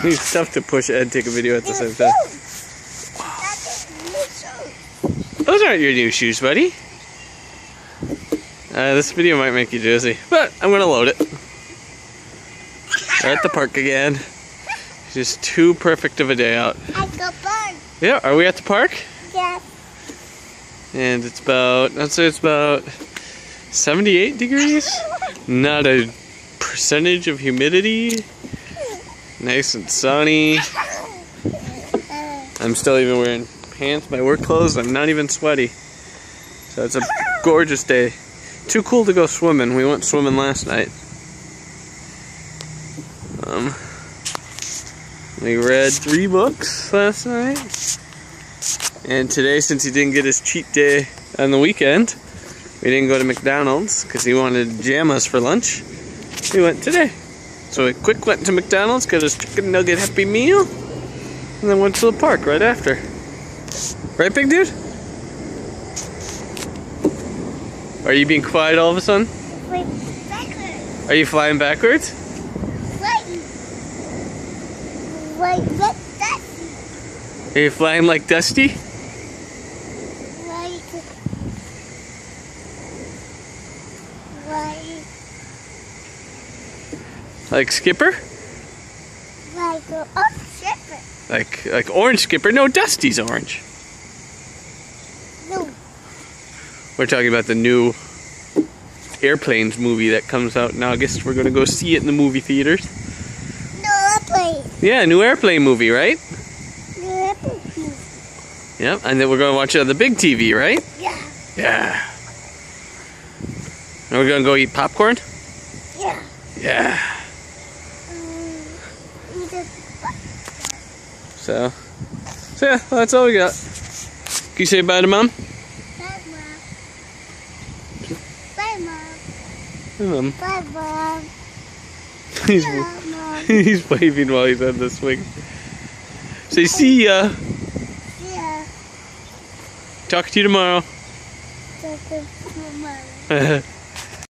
It's tough to push and take a video at the same time. Those aren't your new shoes, buddy. Uh, this video might make you dizzy, but I'm gonna load it. We're at the park again. It's just too perfect of a day out. At the park. Yeah, are we at the park? Yes. And it's about, I'd say it's about 78 degrees. Not a percentage of humidity. Nice and sunny. I'm still even wearing pants, my work clothes. I'm not even sweaty. So it's a gorgeous day. Too cool to go swimming. We went swimming last night. Um, we read three books last night. And today, since he didn't get his cheat day on the weekend, we didn't go to McDonald's because he wanted jammas for lunch. We went today. So we quick went to McDonald's, got his chicken nugget happy meal, and then went to the park right after. Right, big dude? Are you being quiet all of a sudden? Are you flying backwards? Wait, what that? Are you flying like Dusty? Wait. Wait. Like Skipper? Like, oh, shipper. Like like Orange Skipper? No, Dusty's orange. No. We're talking about the new Airplanes movie that comes out in August. We're gonna go see it in the movie theaters. No, play. Yeah, new airplane movie, right? No, play. Yep, and then we're gonna watch it on the big TV, right? Yeah. Yeah. And we're gonna go eat popcorn? Yeah. Yeah. So, so yeah, that's all we got. Can you say bye to mom? Bye, Mom. Bye, Mom. Hey, mom. Bye, Mom. He's, Mom. he's waving while he's on the swing. Say see ya. Yeah. Talk to you tomorrow. That's a mama.